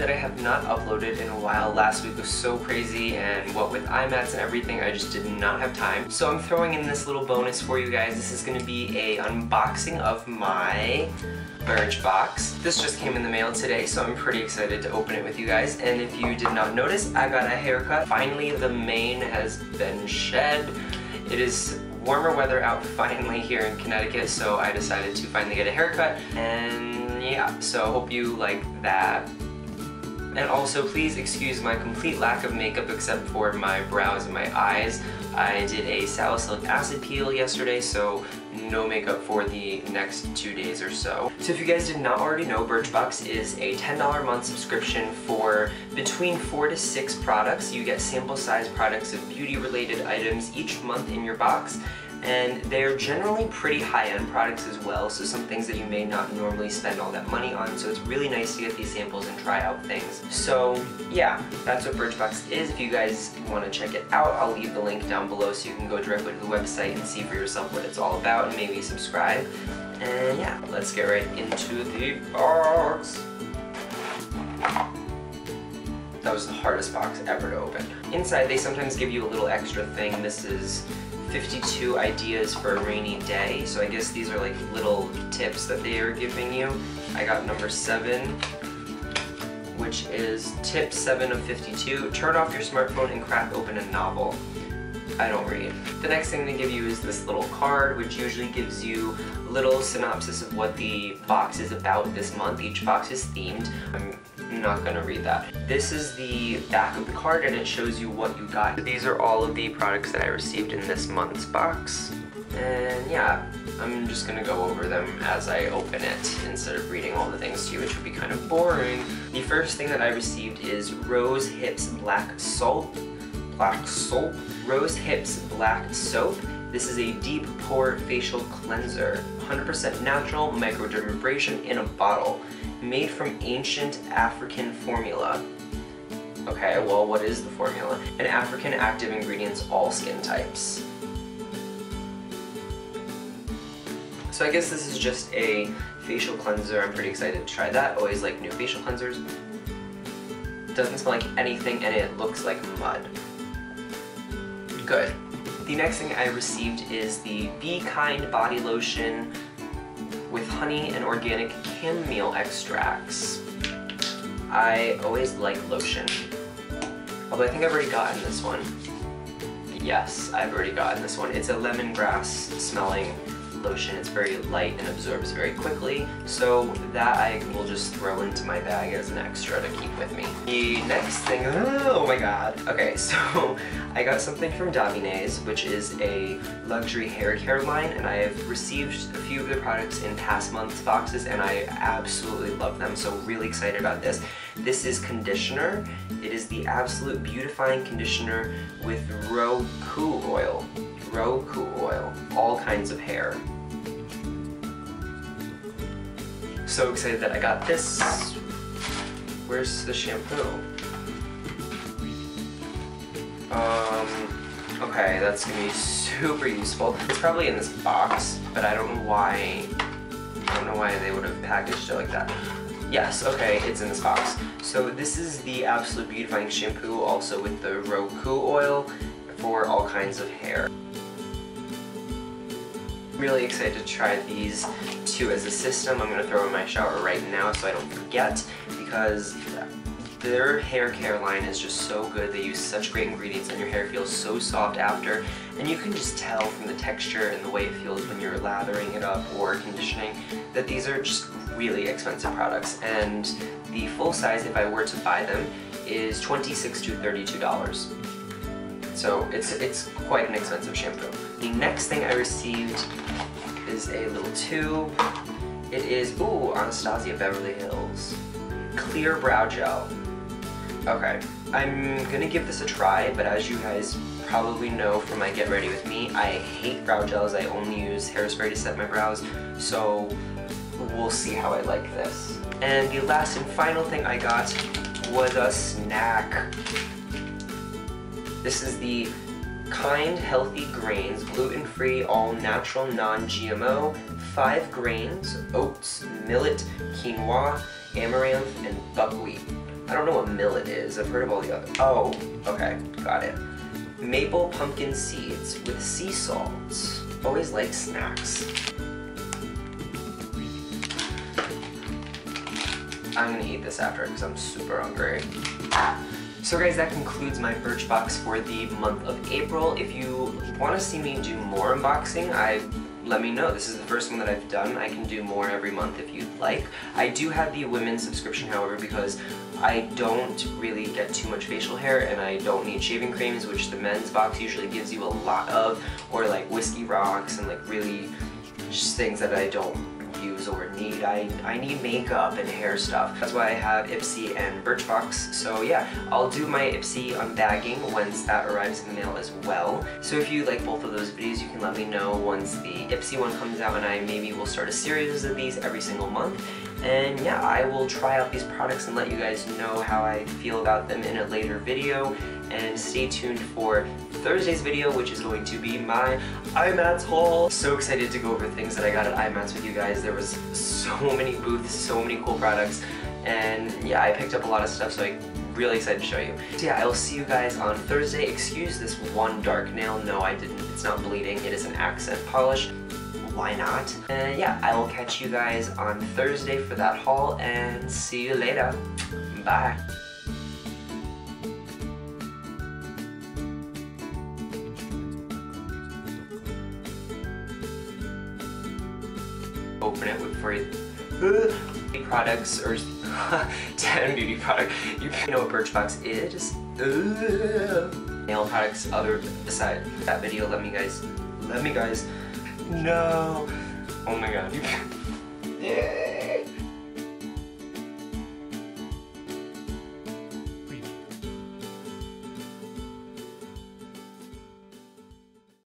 that I have not uploaded in a while. Last week was so crazy and what with IMATs and everything, I just did not have time. So I'm throwing in this little bonus for you guys. This is gonna be a unboxing of my Birchbox. This just came in the mail today, so I'm pretty excited to open it with you guys. And if you did not notice, I got a haircut. Finally, the mane has been shed. It is warmer weather out finally here in Connecticut, so I decided to finally get a haircut. And yeah, so hope you like that. And also please excuse my complete lack of makeup except for my brows and my eyes. I did a salicylic acid peel yesterday, so no makeup for the next two days or so. So if you guys did not already know, Birchbox is a $10 a month subscription for between four to six products. You get sample size products of beauty related items each month in your box and they're generally pretty high-end products as well, so some things that you may not normally spend all that money on, so it's really nice to get these samples and try out things. So yeah, that's what Birchbox is. If you guys want to check it out, I'll leave the link down below so you can go directly to the website and see for yourself what it's all about and maybe subscribe. And yeah, let's get right into the box. That was the hardest box ever to open. Inside, they sometimes give you a little extra thing. This is 52 ideas for a rainy day. So I guess these are like little tips that they are giving you. I got number seven, which is tip seven of 52. Turn off your smartphone and crack open a novel. I don't read. The next thing they give you is this little card, which usually gives you a little synopsis of what the box is about this month. Each box is themed. Not gonna read that. This is the back of the card and it shows you what you got. These are all of the products that I received in this month's box. And yeah, I'm just gonna go over them as I open it instead of reading all the things to you, which would be kind of boring. The first thing that I received is Rose Hips Black Salt. Black Soap. Rose Hips Black Soap. This is a deep pore facial cleanser. 100% natural microdermabrasion in a bottle made from ancient African formula. Okay, well what is the formula? An African active ingredients all skin types. So I guess this is just a facial cleanser. I'm pretty excited to try that. Always like new facial cleansers. Doesn't smell like anything and it looks like mud. Good. The next thing I received is the Be Kind Body Lotion with honey and organic chamomile extracts. I always like lotion. Although I think I've already gotten this one. Yes, I've already gotten this one. It's a lemongrass smelling lotion. It's very light and absorbs very quickly, so that I will just throw into my bag as an extra to keep with me. The next thing, oh, oh my god. Okay, so I got something from Davines, which is a luxury hair care line, and I have received a few of their products in past months boxes, and I absolutely love them, so really excited about this. This is conditioner. It is the Absolute Beautifying Conditioner with Roucou oil. Roucou oil. All kinds of hair. So excited that I got this. Where's the shampoo? Um, okay, that's gonna be super useful. It's probably in this box, but I don't know why, I don't know why they would have packaged it like that. Yes, okay, it's in this box. So this is the Absolute Beautifying Shampoo, also with the Roucou oil for all kinds of hair really excited to try these two as a system. I'm going to throw in my shower right now so I don't forget because their hair care line is just so good. They use such great ingredients and your hair feels so soft after. And you can just tell from the texture and the way it feels when you're lathering it up or conditioning that these are just really expensive products. And the full size, if I were to buy them, is 26 to $32. So it's, it's quite an expensive shampoo. The next thing I received is a little tube. It is, ooh, Anastasia Beverly Hills. Clear Brow Gel. Okay, I'm gonna give this a try, but as you guys probably know from my Get Ready With Me, I hate brow gels. I only use hairspray to set my brows, so we'll see how I like this. And the last and final thing I got was a snack. This is the Kind Healthy Grains, gluten-free, all-natural, non-GMO, 5 grains, oats, millet, quinoa, amaranth, and buckwheat. I don't know what millet is. I've heard of all the other. Oh, okay, got it. Maple pumpkin seeds with sea salt. Always like snacks. I'm gonna eat this after because I'm super hungry. So guys, that concludes my Birchbox for the month of April. If you want to see me do more unboxing, I let me know. This is the first one that I've done. I can do more every month if you'd like. I do have the women's subscription, however, because I don't really get too much facial hair and I don't need shaving creams, which the men's box usually gives you a lot of, or like whiskey rocks and like really just things that I don't use or need. I, I need makeup and hair stuff. That's why I have Ipsy and Birchbox. So yeah, I'll do my Ipsy unbagging once that arrives in the mail as well. So if you like both of those videos, you can let me know once the Ipsy one comes out and I maybe will start a series of these every single month. And yeah, I will try out these products and let you guys know how I feel about them in a later video. And stay tuned for Thursday's video, which is going to be my IMATS haul. So excited to go over things that I got at IMATS with you guys. There was so many booths, so many cool products. And yeah, I picked up a lot of stuff, so I'm really excited to show you. So yeah, I will see you guys on Thursday. Excuse this one dark nail. No, I didn't. It's not bleeding. It is an accent polish why not? And yeah, I will catch you guys on Thursday for that haul and see you later. Bye. Open it with free products or 10 beauty product. You know what Birchbox is? Nail products other beside that video. Let me guys, let me guys no. Oh my god. yeah.